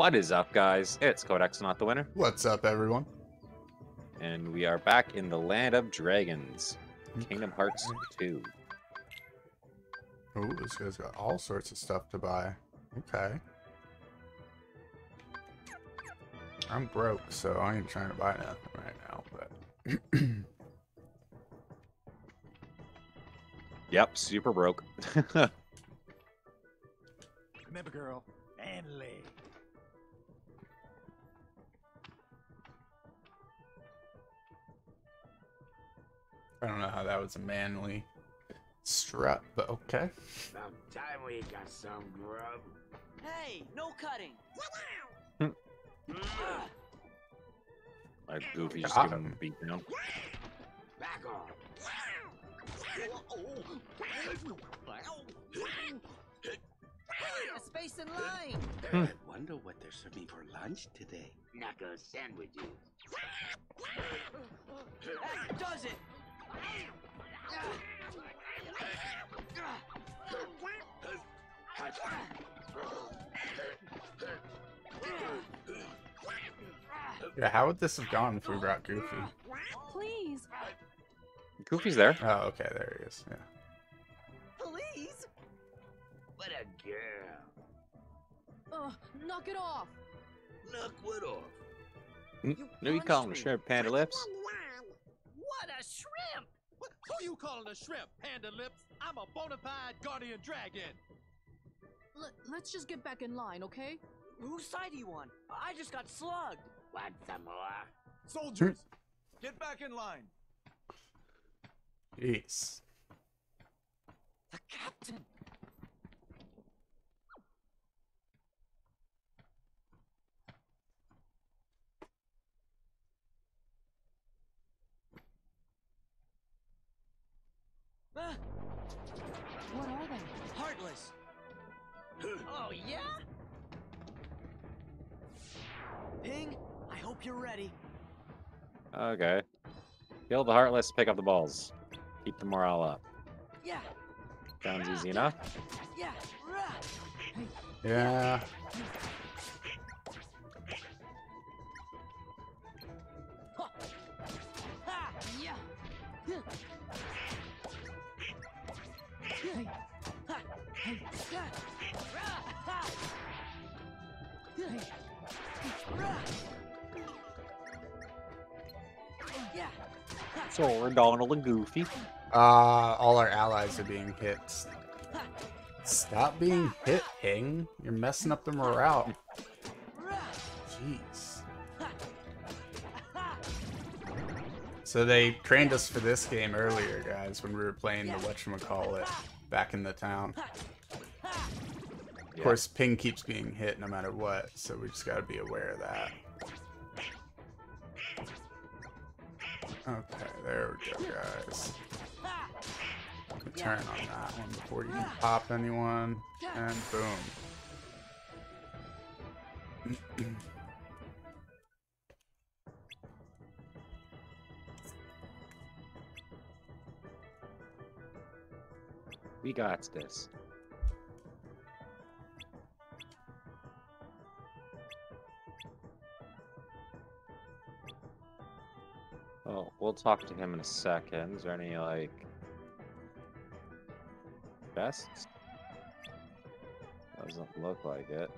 What is up, guys? It's Codex, not the winner, What's up, everyone? and we are back in the land of dragons, Kingdom Hearts 2. Oh, this guy's got all sorts of stuff to buy. Okay. I'm broke, so I ain't trying to buy nothing right now, but Yep, super broke. Remember, girl, and leg. I don't know how that was a manly strut, but okay. About time we got some grub. Hey, no cutting. like Goofy just Got giving him him. a beat down. Back off. A space in line. Hmm. I wonder what they're serving for lunch today. Knuckle sandwiches. That does it. Yeah, how would this have gone if we brought Goofy? Please, Goofy's there. Oh, okay, there he is. Yeah. Please. What a girl. uh, knock it off. Knock what off? You No, you call him shrimp panda lips? What a shrimp. What, who you calling a shrimp, Panda Lips? I'm a bona fide guardian dragon. Let, let's just get back in line, okay? Whose side are you on? I just got slugged. Want some more? Soldiers, get back in line. Jeez. The captain. Ah, What are they? heartless. Oh, yeah? Ping, I hope you're ready. Okay. Kill the Heartless, pick up the balls. Keep the morale up. Yeah, Sounds easy enough. yeah. Yeah. Yeah. Sword, Donald, and Goofy. Uh, all our allies are being hit. Stop being hit, Ping. You're messing up the morale. Jeez. So they trained us for this game earlier, guys, when we were playing the whatchamacallit back in the town. Of Yeah. course, Ping keeps being hit no matter what, so we just gotta be aware of that. Okay, there we go, guys. Turn on that one before you can pop anyone, and boom. We got this. Oh, we'll talk to him in a second. Is there any, like, chests? Doesn't look like it.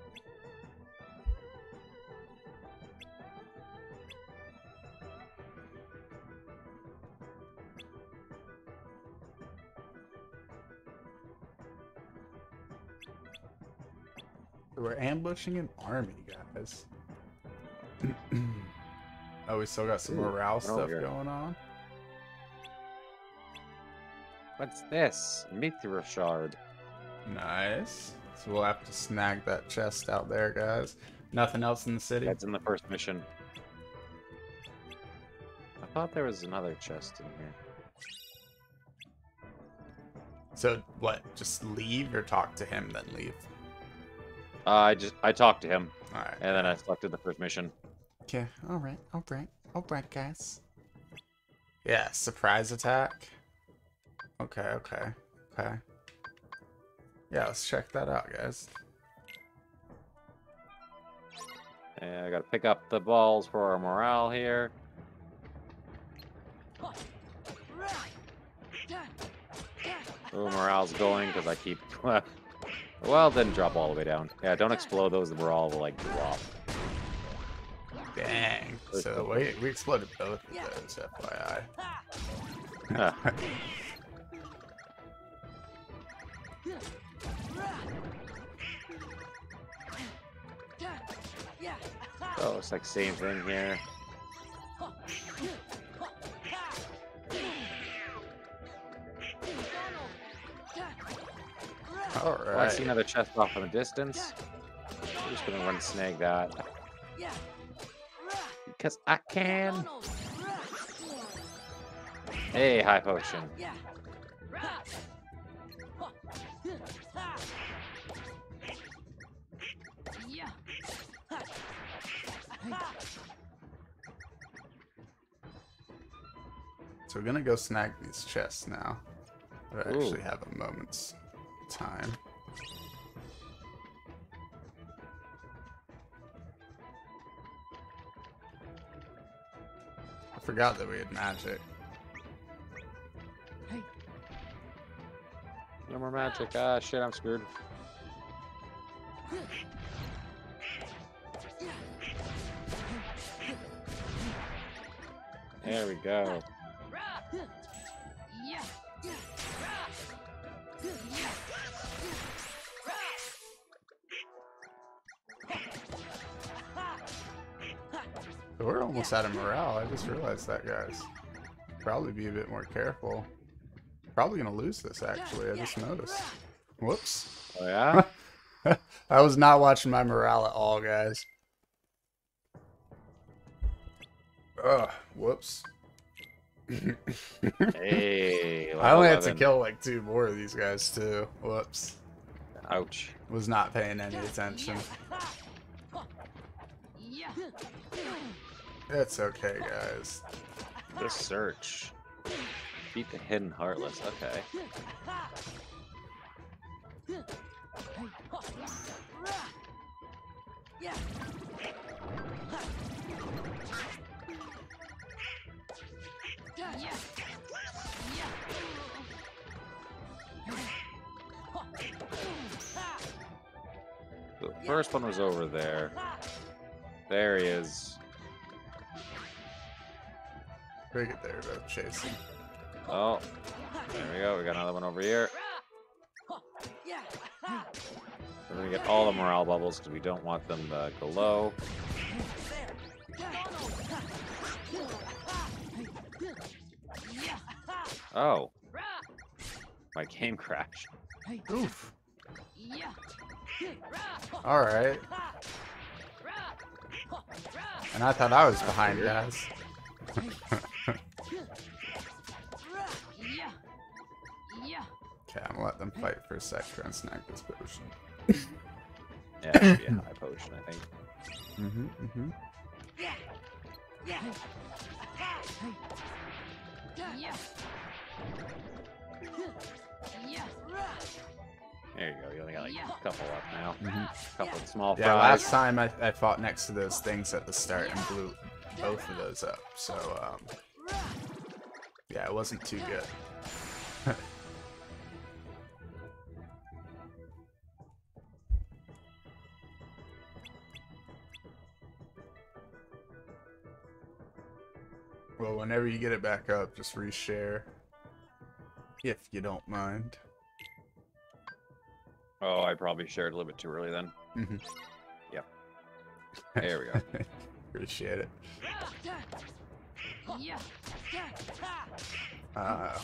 We're ambushing an army, guys. oh, we still got some Ooh, morale stuff here. going on. What's this? Mithril shard. Nice. So we'll have to snag that chest out there, guys. Nothing else in the city. That's in the first mission. I thought there was another chest in here. So what? Just leave or talk to him, then leave. Uh, I just I talked to him, All right. and then I selected the first mission. Okay. All right. All right. All right, guys. Yeah. Surprise attack. Okay. Okay. Okay. Yeah. Let's check that out, guys. Yeah, I gotta pick up the balls for our morale here. Oh, morale's going because I keep. well, didn't drop all the way down. Yeah, don't explode those. The morale will like drop. Dang. So we, we exploded both of those, FYI. Huh. Oh, it's like same thing here. Oh, I see another chest off in the distance. I'm just gonna run snag that. Because I can. Hey, high potion. So we're gonna go snag these chests now. I Ooh. actually have a moment's time. Forgot that we had magic. No more magic. Ah, shit, I'm screwed. There we go. Almost out of morale. I just realized that, guys. Probably be a bit more careful. Probably gonna lose this, actually. I just noticed. Whoops. Oh, yeah? I was not watching my morale at all, guys. Ugh, whoops. hey. I level only had to kill like two more of these guys too. Whoops. Ouch. Was not paying any attention. It's okay, guys. The search. Beat the hidden heartless. Okay. The first one was over there. There he is. Bring it there, though, chasing. Oh, there we go. We got another one over here. We're gonna get all the morale bubbles because we don't want them uh, to go low. Oh, my game crashed. Oof. Alright. And I thought I was behind, guys. Okay, I'm gonna let them fight for a sec, try and snag this potion. Yeah, it should be a high potion, I think. Mm-hmm, mm-hmm. There you go. You only got like a couple left now. Mhm. couple of small Yeah, fries. last time I, I fought next to those things at the start and blew both of those up, so, um... Yeah, it wasn't too good. well, whenever you get it back up, just reshare. If you don't mind. Oh, I probably shared a little bit too early then. Mhm. Yep. There we go. Appreciate it. Uh,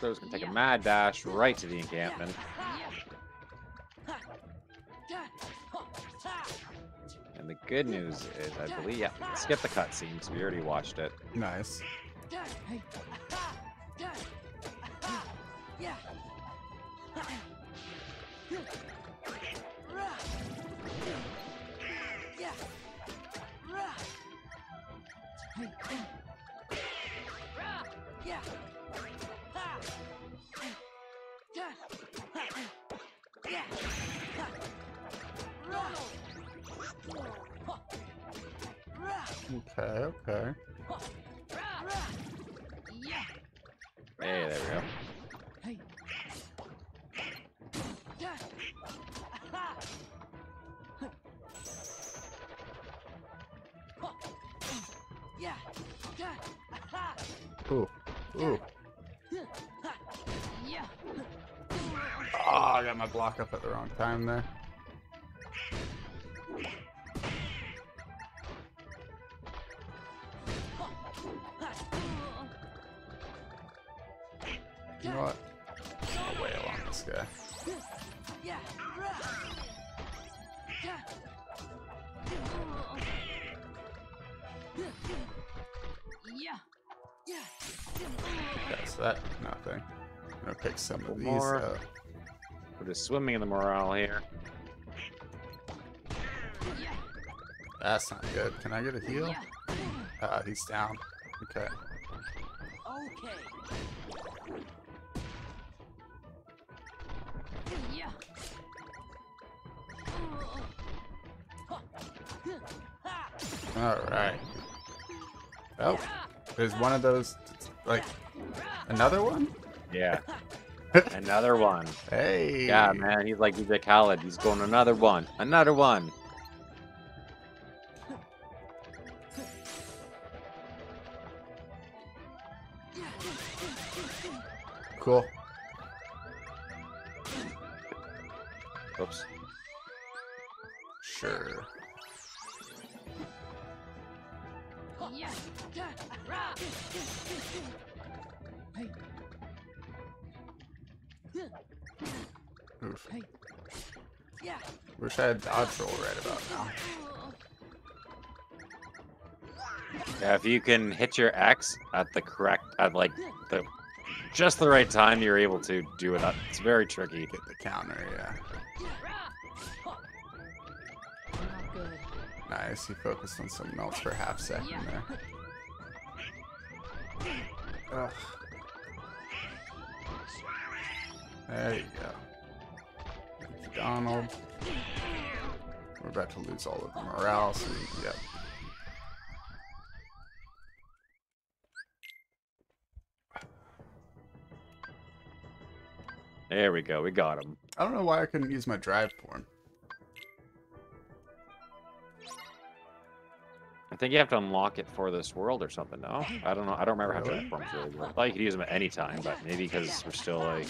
Bro's gonna take a mad dash right to the encampment. The good news is, I believe, yeah, skip the cutscenes. We already watched it. nice. Okay, okay. Yeah. Hey, there we go. Hey. Ooh, ooh. Yeah. Oh, I got my block up at the wrong time there. Couple these more. up. We're just swimming in the morale here. That's not good. Can I get a heal? Yeah. Uh, he's down. Okay. Okay. Alright. Oh, there's one of those, like, another one? Yeah. Another one. Hey! Yeah, man. He's like DJ Khaled. He's going another one. Another one. Cool. Oops. Sure. Yeah. Oof. Yeah. Wish I had dodge roll right about now. Yeah, if you can hit your X at the correct, at like the just the right time, you're able to do it. Up. It's very tricky. Get the counter, yeah. Nice, he focused on something else for a half second there. Ugh. There you go. Donald. We're about to lose all of the morale, so we, yep. There we go. We got him. I don't know why I couldn't use my drive form. I think you have to unlock it for this world or something. No, I don't know. I don't remember how Really? drive forms really work. Thought you could use them at any time, but maybe because we're still like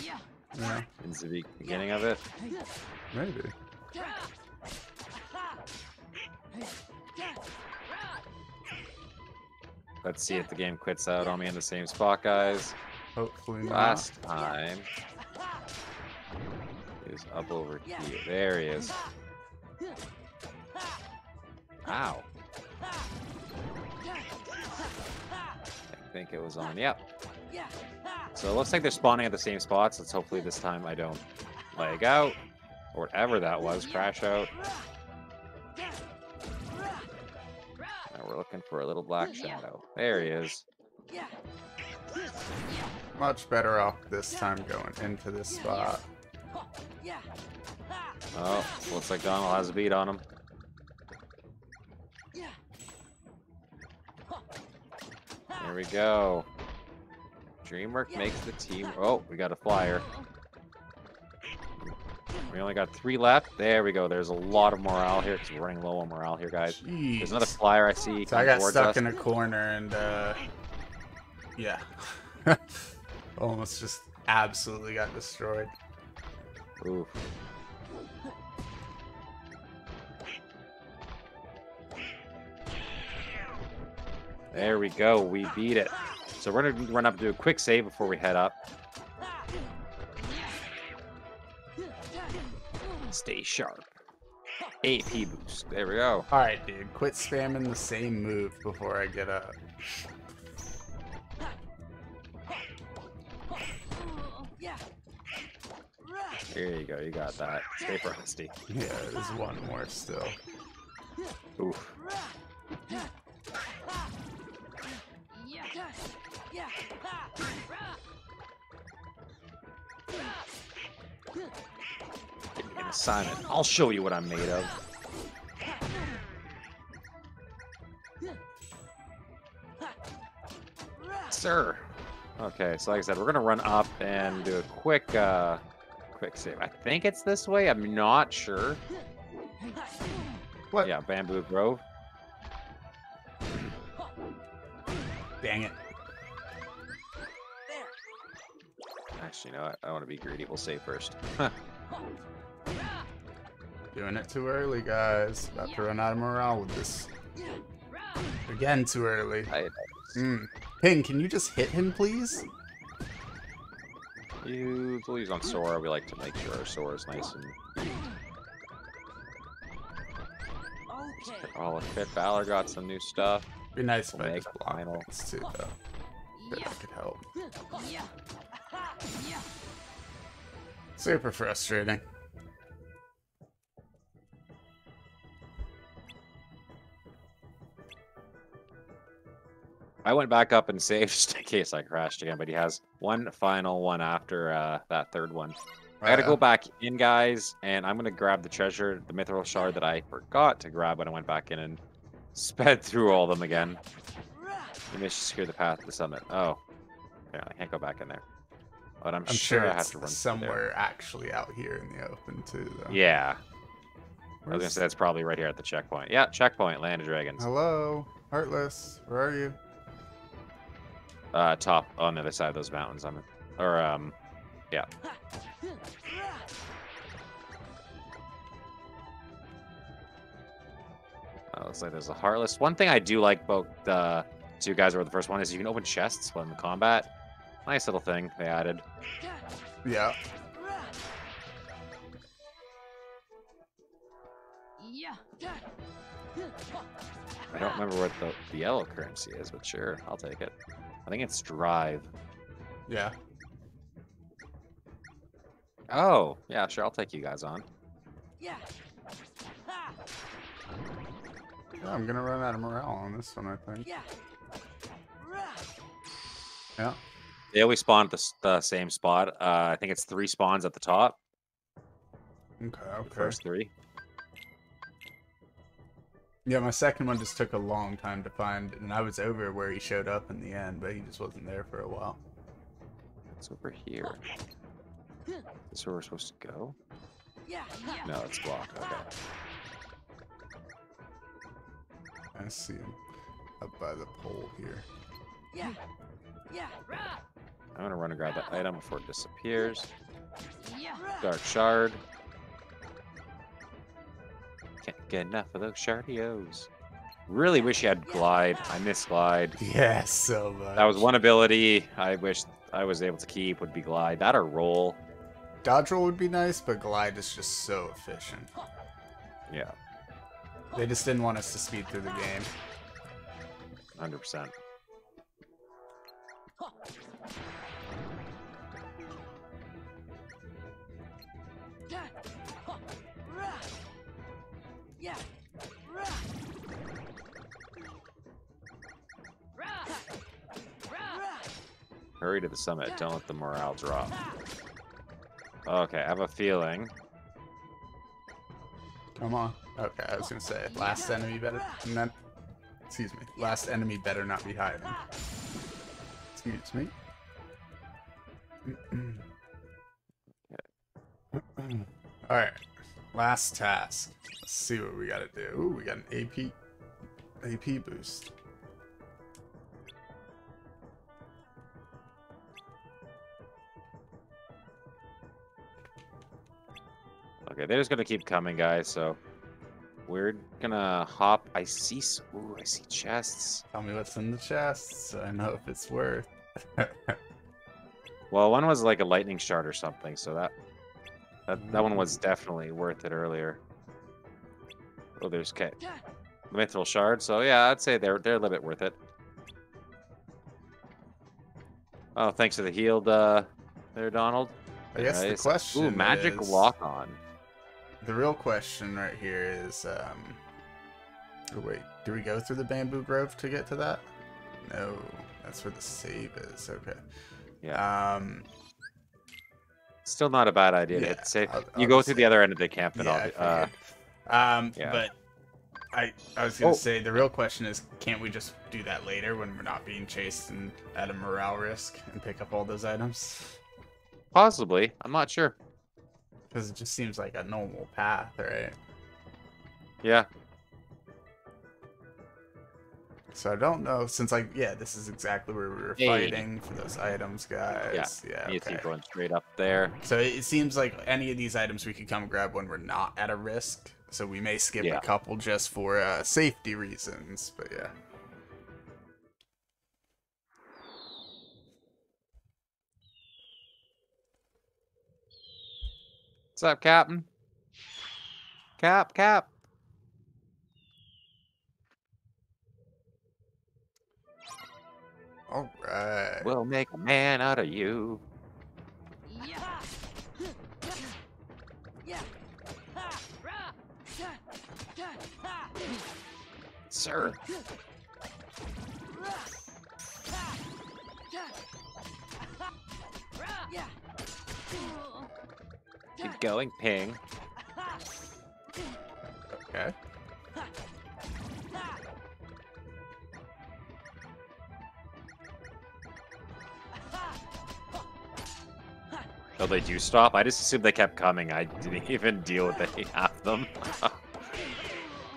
Yeah. In the beginning of it. maybe. Let's see if the game quits out on me in the same spot, guys. Hopefully not. Last time is up over here. There he is. Ow. I think it was on. Yep. So it looks like they're spawning at the same spots. Let's hopefully this time I don't lag out or whatever that was, crash out. Now we're looking for a little black shadow. There he is. Much better off this time going into this spot. Oh, looks like Donald has a beat on him. There we go. DreamWorks makes the team. Oh, we got a flyer. We only got three left. There we go. There's a lot of morale here because we're running low on morale here, guys. There's another flyer I see So I got stuck us. in a corner and uh yeah. Almost just absolutely got destroyed. Oof. There we go. We beat it. So we're gonna run up and do a quick save before we head up. Stay sharp. AP boost. There we go. Alright, dude, quit spamming the same move before I get up. Here you go. You got that. Stay frosty. Yeah, there's one more still. Oof. Give me an assignment. I'll show you what I'm made of. sir. Okay, so like I said, we're gonna run up and do a quick, uh, quick save. I think it's this way. I'm not sure. What? Yeah, Bamboo Grove. Dang it. Actually, you know what? I want to be greedy. We'll save first. Doing it too early, guys. About to run out of morale with this. Again, too early. I, Hmm. Ping, can you just hit him, please? you use on Sora. We like to make sure our Sora is nice and. Okay. Oh, look, Fit Valor got some new stuff. Be nice if We'll make just block final. this too, though. If Yeah. I could help. Yeah. Yeah. Super frustrating. I went back up and saved just in case I crashed again, but he has one final one after uh, that third one. I gotta go back in, guys, and I'm gonna grab the treasure, the mithril shard that I forgot to grab when I went back in and sped through all of them again. Let me secure the path to the summit. Oh, yeah, I can't go back in there. But I'm, I'm sure, sure I have to run somewhere actually out here in the open too, though. Yeah, I was gonna say that's probably right here at the checkpoint. Yeah, checkpoint, Land of Dragons. Hello, Heartless. Where are you? Uh, top on the other side of those mountains. I'm, or um, yeah. Uh, looks like there's a heartless. One thing I do like about the two guys were the first one is you can open chests when in combat. Nice little thing they added. Yeah. Yeah. I don't remember what the, the yellow currency is, but sure, I'll take it. I think it's drive. Yeah. Oh, yeah, sure, I'll take you guys on. Yeah. Yeah, I'm gonna run out of morale on this one, I think. Yeah. Yeah. They always spawn at the, the same spot. Uh, I think it's three spawns at the top. Okay, The okay. first three. Yeah, my second one just took a long time to find, and I was over where he showed up in the end, but he just wasn't there for a while. It's over here. Is this where we're supposed to go? Yeah. Yeah. No, it's blocked. Okay. I see him up by the pole here. Yeah. Yeah. I'm gonna run and grab that item before it disappears. Dark shard. Can't get enough of those shardios. Really wish you had glide. I miss glide. Yeah, so much. That was one ability I wish I was able to keep would be glide. That or roll. Dodge roll would be nice, but glide is just so efficient. Yeah, They just didn't want us to speed through the game. 100%. The summit. Don't let the morale drop. Okay, I have a feeling. Come on. Okay, I was gonna say last enemy better not excuse me. Last enemy better not be hiding. Excuse me. Alright. Last task. Let's see what we gotta do. Ooh, we got an AP AP boost. Okay, they're just gonna keep coming, guys. So we're gonna hop. I see. Ooh, I see chests. Tell me what's in the chests. so I know if it's worth. Well, one was like a lightning shard or something. So that that that one was definitely worth it earlier. Oh, there's K. The mithril shard. So yeah, I'd say they're they're a little bit worth it. Oh, thanks for the healed uh, there, Donald. I guess the question Ooh, magic is- lock on. The real question right here is, um, oh wait, do we go through the bamboo grove to get to that? No, that's where the save is. Okay. Yeah. Um, Still not a bad idea. Yeah, say I'll- you I'll go through the other end of the camp, and yeah, be- uh, um, yeah. but I I was gonna Oh. say the real question is, can't we just do that later when we're not being chased and at a morale risk and pick up all those items? Possibly. I'm not sure. Because it just seems like a normal path, right? Yeah. So I don't know. Since like, yeah, this is exactly where we were Hey. fighting for those items, guys. Yeah. yeah You see okay. going straight up there. So it it seems like any of these items we could come grab when we're not at a risk. So we may skip Yeah. a couple just for uh, safety reasons. But yeah. What's up, Captain? Cap, Cap. All right. We'll make a man out of you. Yeah. Yeah. Ha. Rah. Ja. Ja. Ha. Sir. Keep going, ping. Okay. Ha. Oh, they do stop? I just assumed they kept coming. I didn't even deal with any of them.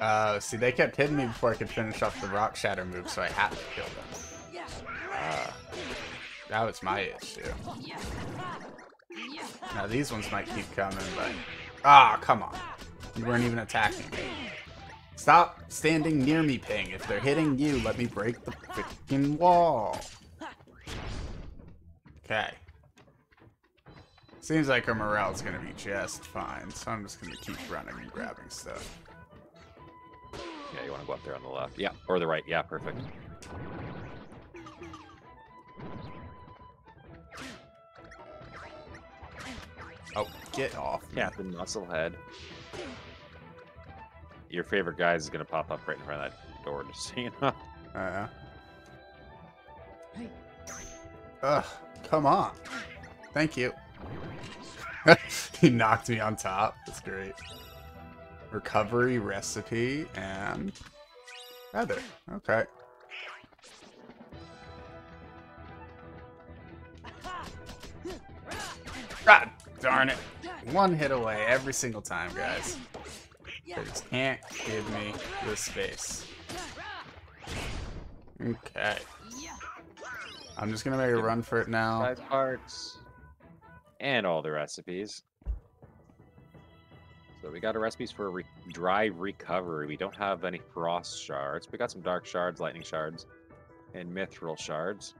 Uh, see, they kept hitting me before I could finish off the rock shatter move, so I had to kill them. Yeah. Uh, that was my issue. Yeah. Yeah. Now these ones might keep coming, but ah, come on! You weren't even attacking me. Stop standing near me, Ping. If they're hitting you, let me break the freaking wall. Okay. Seems like our morale's gonna be just fine, so I'm just gonna keep running and grabbing stuff. yeah, you want to go up there on the left. Yeah, or the right. Yeah, perfect. Get off me. Captain Musclehead. Your favorite guy is going to pop up right in front of that door, just so you know. Uh, Hey. ugh, come on. Thank you. he knocked me on top. That's great. Recovery recipe and feather. Okay. God darn it. One hit away every single time, guys. They just can't give me the space. Okay. I'm just gonna make a run for it now. Five parts. And all the recipes. So we got a recipes for re drive recovery. We don't have any frost shards. We got some dark shards, lightning shards, and mithril shards.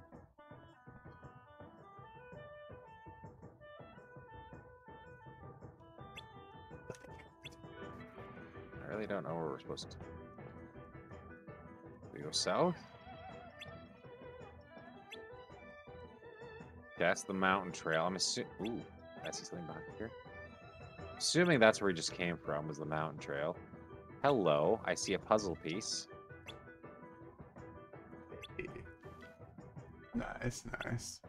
Really don't know where we're supposed to. We go south. That's the mountain trail. I'm assuming. Ooh, I see something back here. Assuming that's where we just came from was the mountain trail. Hello, I see a puzzle piece. Nice, nice.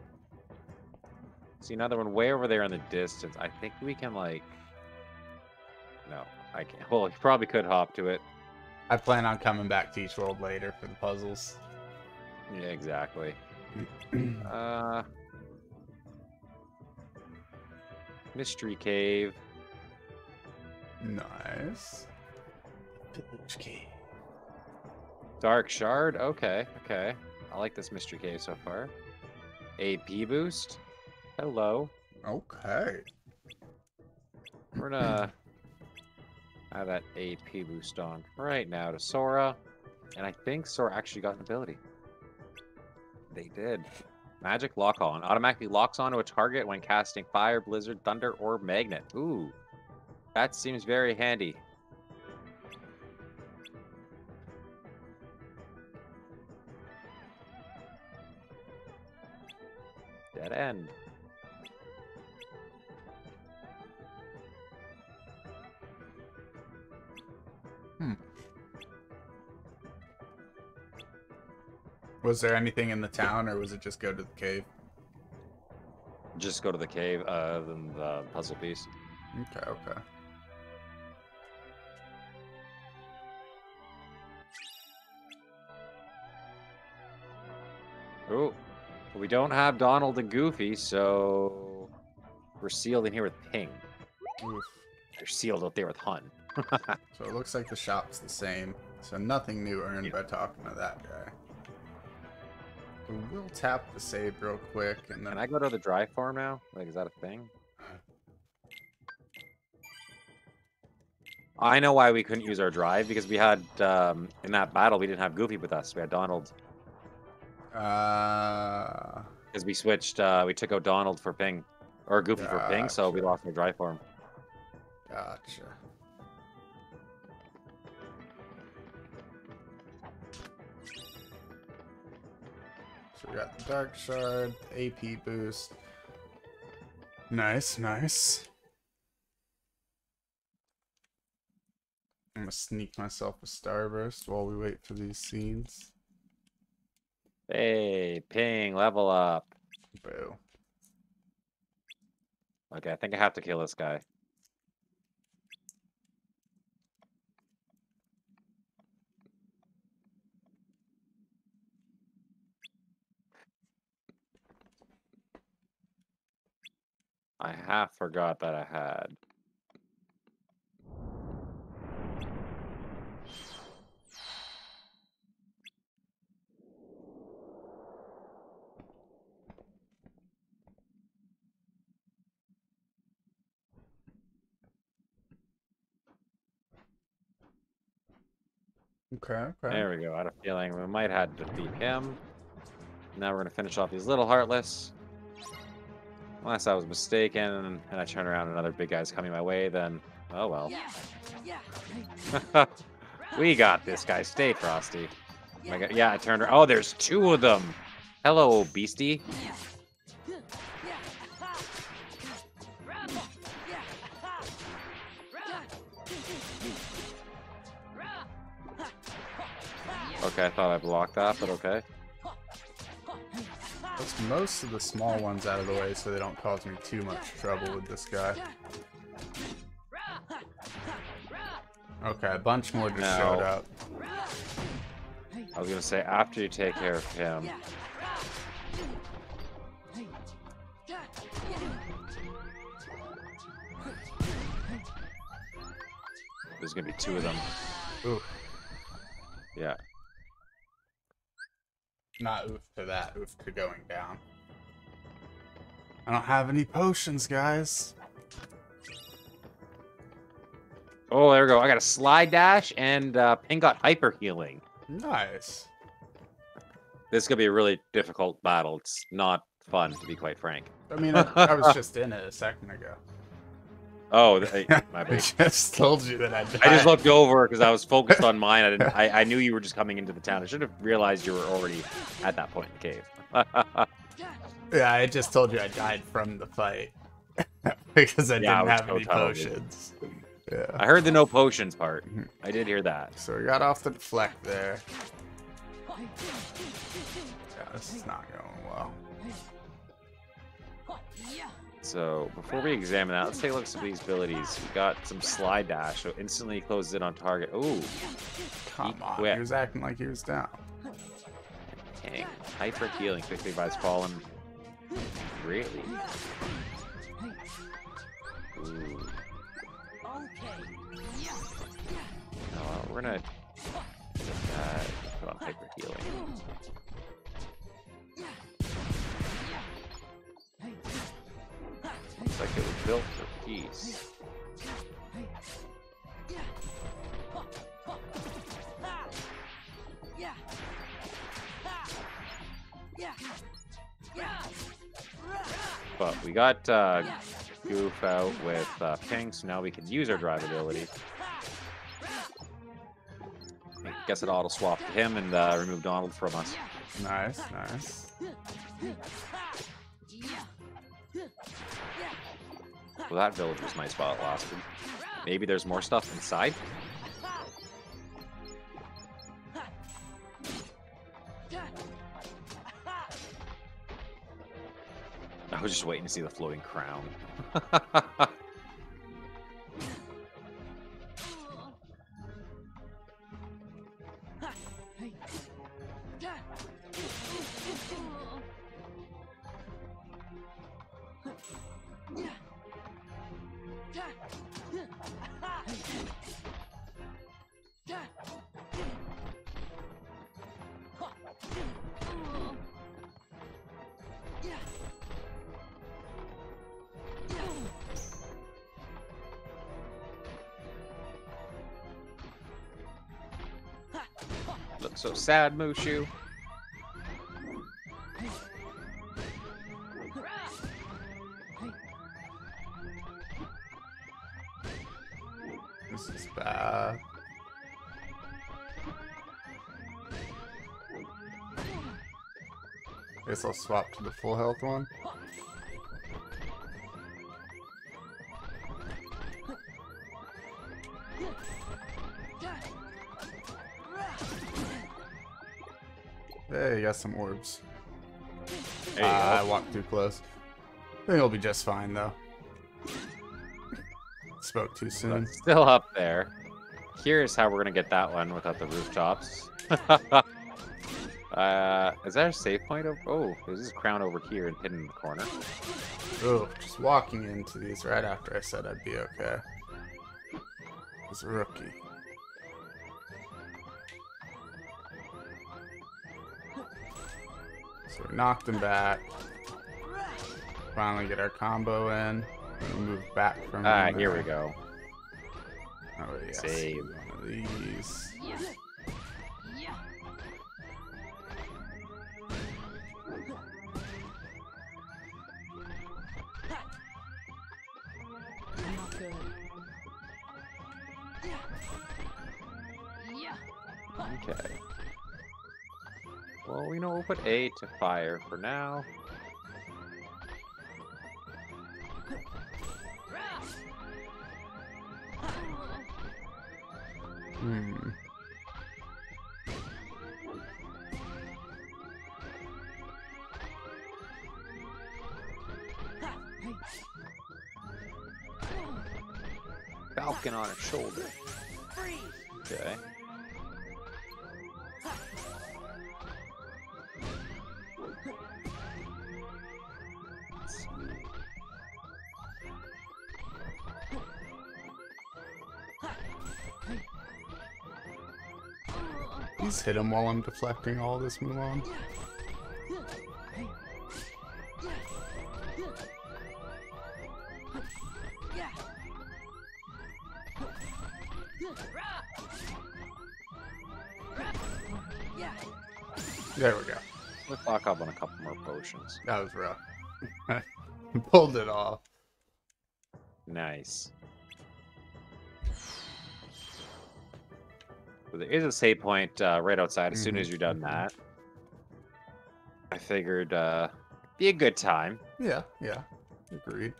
See another one way over there in the distance. I think we can like. No, I can't. Well, you probably could hop to it. I plan on coming back to each world later for the puzzles. Yeah, exactly. Uh, mystery cave. nice. Village key. Dark shard. Okay, okay. I like this mystery cave so far. AP boost. Hello. Okay. We're gonna have that AP boost on right now to Sora. And I think Sora actually got an ability. They did. Magic lock on. Automatically locks onto a target when casting fire, blizzard, thunder, or magnet. Ooh. That seems very handy. was there anything in the town, or was it just go to the cave? Just go to the cave, uh, the puzzle piece. Okay, okay. Oh, we don't have Donald and Goofy, so we're sealed in here with Ping. Oof. They're sealed up there with Hun. so it looks like the shop's the same. So nothing new earned yeah. by talking to that guy. We'll tap the save real quick and then Can I go to the drive form now? Like, is that a thing? I know why we couldn't use our drive because we had um, in that battle we didn't have Goofy with us. We had Donald uh because we switched. Uh, we took out Donald for Ping or Goofy for Ping, so we lost our drive form. gotcha. Got the dark shard, AP boost. Nice, nice. I'm gonna sneak myself a starburst while we wait for these scenes. Hey, Ping, level up. Boo. Okay, I think I have to kill this guy. I half forgot that I had. Okay, okay. There we go. I had a feeling we might have to defeat him. Now we're gonna finish off these little heartless. Unless I was mistaken and I turn around and another big guy's coming my way, then oh well. We got this guy. Stay frosty. Oh my God. Yeah, I turned. ar- Oh, there's two of them. Hello, beastie. Okay, I thought I blocked that, but okay. Let's most of the small ones out of the way so they don't cause me too much trouble with this guy. Okay, a bunch more just No. showed up. I was gonna say after you take care of him. There's gonna be two of them. Ooh, Yeah. Not oof to that, oof to going down. I don't have any potions, guys. Oh, there we go. I got a slide dash and uh, Ping got hyper healing. Nice. This is gonna be a really difficult battle. It's not fun, to be quite frank. I mean, I, I was just in it a second ago. Oh, th- my I just told you that I died. I just looked over because I was focused on mine. I didn't. I, I knew you were just coming into the town. I should have realized you were already at that point in the cave. Yeah, I just told you I died from the fight because I Yeah, didn't was have so any tired. potions. Yeah. I heard the no potions part. Mhm. I did hear that. So we got off the deflect there. Yeah, this is not going well. So before we examine that, let's take a look at some of these abilities. We got some slide dash, so instantly closes in on target. Ooh, Come on, quit. he was acting like he was down. dang. Hyper healing quickly buys fallen. Really? Ooh. No, we're gonna uh, put on hyper healing. Built for peace. But we got uh, Goof out with uh, so now we can use our drive ability. I guess it auto swapped him and uh, removed Donald from us. Nice, nice. Well, that village was nice while it lasted. Maybe there's more stuff inside? I was just waiting to see the floating crown. sad, Mushu. This is bad. Guess I'll swap to the full health one. Hey, you got some orbs. Ah, I walked too close. I think it'll be just fine though. Spoke too soon. It's still up there. Curious how we're gonna get that one without the rooftops. uh, is there a save point? Over? Oh, there's this crown over here and hidden in the corner. Oh, just walking into these right after I said I'd be okay. It's a rookie. So we knocked him back. Finally get our combo in. Gonna move back from Ah, him here we go. Oh, yes. Save. One of these. Yeah. Yeah. Not good. Yeah. Okay. Well, you know, we'll put A to fire for now. Hit him while I'm deflecting all this Mulan. There we go. Let's lock up on a couple more potions. That was rough. Pulled it off. Nice. There is a save point uh, right outside. As soon as Mhm, you're done mhm. that, I figured uh, be a good time. Yeah, yeah. Agreed.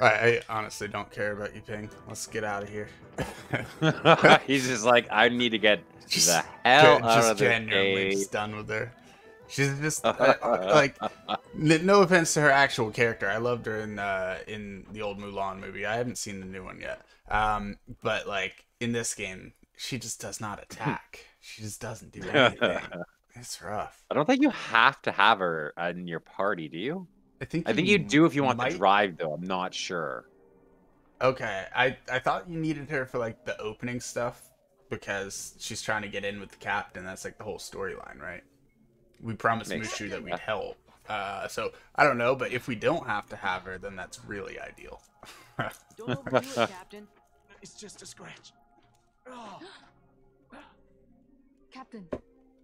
I, I honestly don't care about you, Ping. Let's get out of here. He's just like, I need to get Just the hell out just of this just done with her. She's just uh, uh, like, n- no offense to her actual character. I loved her in uh, in the old Mulan movie. I haven't seen the new one yet. Um, but like in this game, she just does not attack. she just doesn't do anything. it's rough. I don't think you have to have her in your party, do you? I think I think you do if you want might- to drive, though. I'm not sure. Okay, I I thought you needed her for like the opening stuff because she's trying to get in with the captain. That's like the whole storyline, right? We promised Makes Mushu sense, that we'd help. Uh, so I don't know, but if we don't have to have her, then that's really ideal. Don't overdo it, Captain. It's just a scratch. Oh, Captain,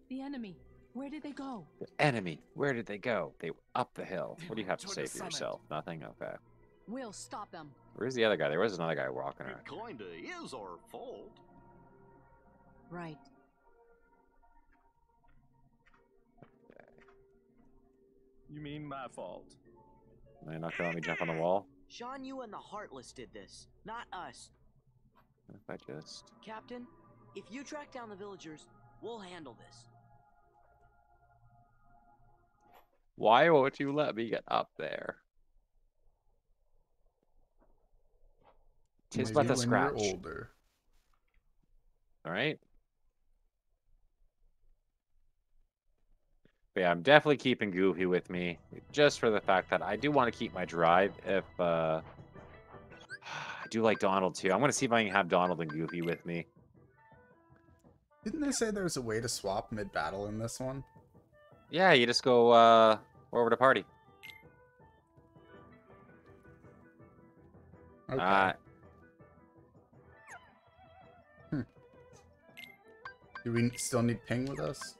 the enemy. Where did they go? The enemy, where did they go? They were up the hill. What do you have to Toward say for yourself? Nothing? Okay. We'll stop them. Where's the other guy? There was another guy walking around. it kinda is our fault. Right. You mean my fault? You're not gonna let me jump on the wall? Shang, you and the Heartless did this, not us. If I just... Captain, if you track down the villagers, we'll handle this. Why won't you let me get up there? Tis but Maybe a scratch. You're older. All right. But yeah, I'm definitely keeping Goofy with me, just for the fact that I do want to keep my drive. If uh, I do like Donald too, I'm gonna see if I can have Donald and Goofy with me. Didn't they say there's a way to swap mid battle in this one? Yeah, you just go uh, over to party. Okay. Uh, Hmm. Do we still need Ping with us?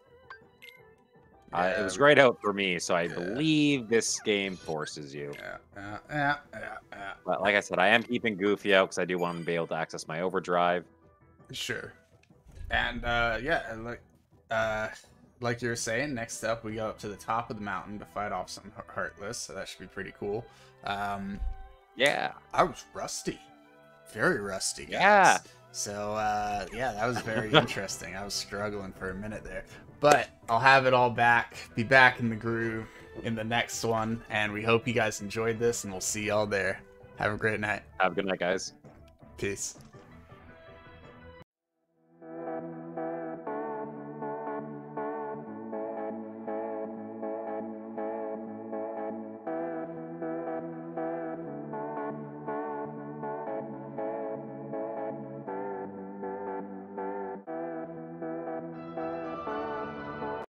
Uh, it was grayed out for me, so I Yeah. believe this game forces you. Yeah, yeah, yeah. But like I said, I am keeping Goofy out because I do want him to be able to access my overdrive. Sure. And uh, yeah, like uh, like you were saying, next up we go up to the top of the mountain to fight off some heartless. So that should be pretty cool. Um, Yeah. I was rusty, very rusty. Guys. Yeah. So uh, yeah, that was very interesting. I was struggling for a minute there, but I'll have it all back. Be back in the groove in the next one, and we hope you guys enjoyed this, and we'll see y'all there. Have a great night. Have a good night, guys. Peace.